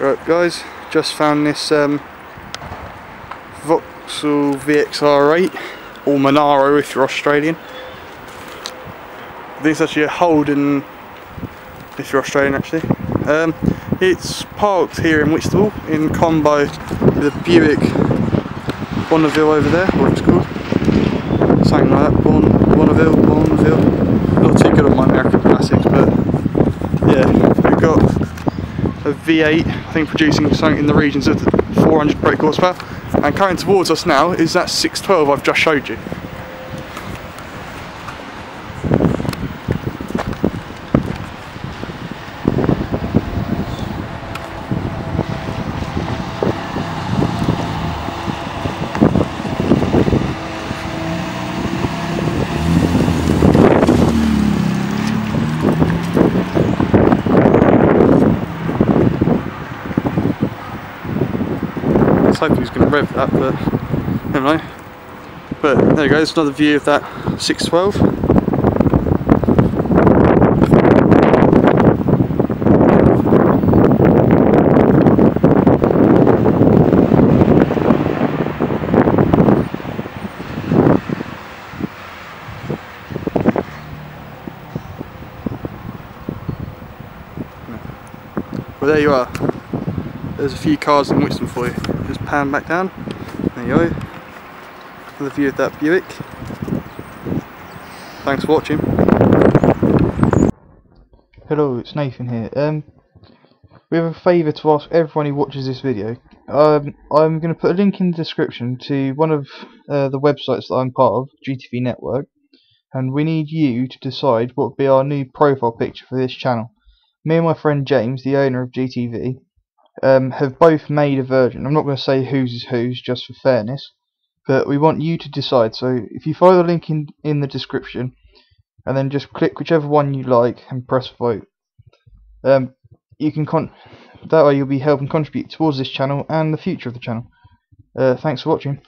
Right guys, just found this um, Vauxhall VXR8 or Monaro if you're Australian. This is actually a Holden if you're Australian actually. Um, it's parked here in Whitstable in combo with a Buick Bonneville over there, what it's called. Something like that, Bon, Bonneville, Bonneville. Not too good on my American classics but yeah, we've got a V8, I think producing something in the regions of 400 brake horsepower. And coming towards us now is that 612 I've just showed you. Let's he's going to rev that, but never mind. But there you go, it's another view of that 612. Well there you are. There's a few cars in Whitstable for you. Just pan back down. There you go. The view of that Buick. Thanks for watching. Hello, it's Nathan here. Um, we have a favour to ask everyone who watches this video. Um, I'm going to put a link in the description to one of uh, the websites that I'm part of, GTV Network, and we need you to decide what would be our new profile picture for this channel. Me and my friend James, the owner of GTV, um, have both made a version. I'm not going to say whose is whose, just for fairness, but we want you to decide. So if you follow the link in, in the description, and then just click whichever one you like and press vote. Um, you can that way you'll be helping contribute towards this channel and the future of the channel. Uh, thanks for watching.